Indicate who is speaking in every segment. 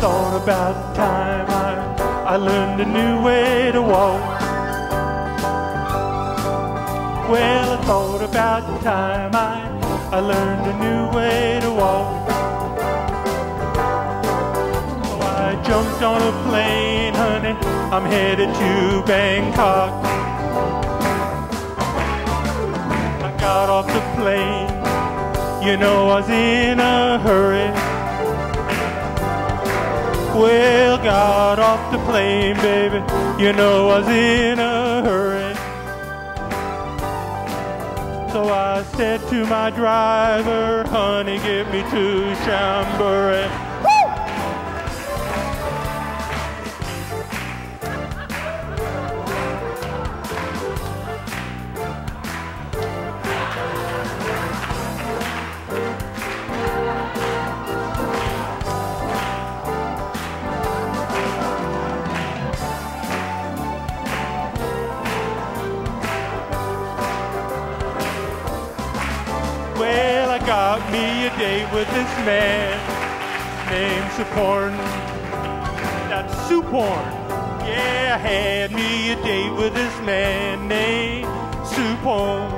Speaker 1: Thought about time I, I learned a new way to walk. Well, I thought about the time I, I learned a new way to walk. So I jumped on a plane, honey, I'm headed to Bangkok. I got off the plane, you know I was in a hurry. Well, got off the plane, baby. You know I was in a hurry. So I said to my driver, honey, get me to Chonburi. Got me a date with this man named Suporn. That's Suporn. Yeah, I had me a date with this man named Suporn.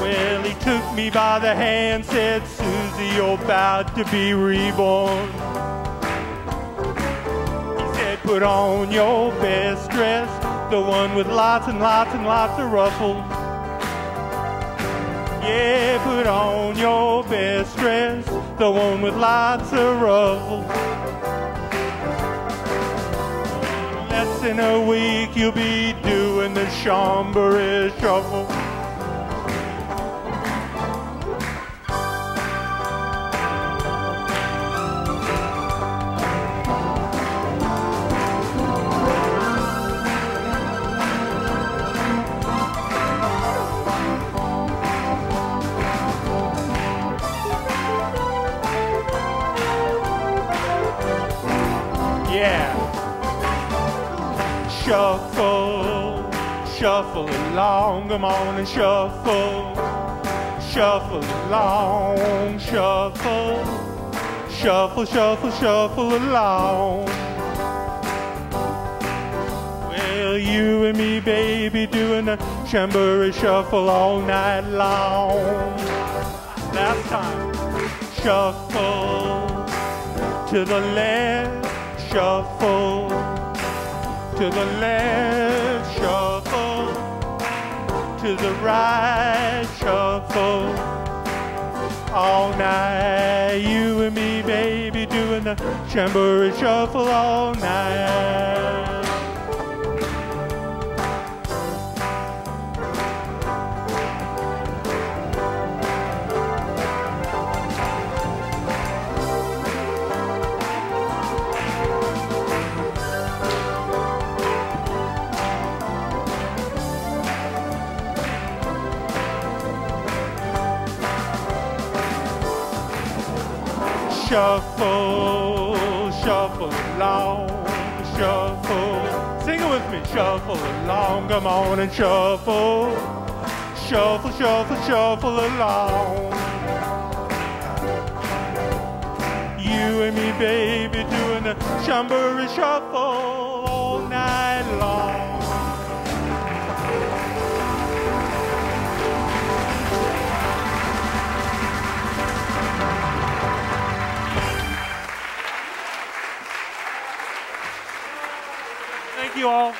Speaker 1: Well, he took me by the hand, said, Susie, you're about to be reborn. He said, put on your best dress, the one with lots and lots and lots of ruffles. Yeah, put on your best dress, the one with lots of ruffles. Less than a week, you'll be doing the Chonburi shuffle. Yeah. Shuffle, shuffle along, come on and shuffle. Shuffle along, shuffle. Shuffle, shuffle, shuffle along. Well, you and me, baby, doing the Chonburi shuffle all night long. Last time. Shuffle to the left, shuffle. To the left, shuffle. To the right, shuffle. All night, you and me, baby, doing the Chonburi shuffle all night. Shuffle, shuffle along, shuffle. Sing it with me. Shuffle along, come on and shuffle. Shuffle, shuffle, shuffle along. You and me, baby, doing the Chonburi shuffle you all.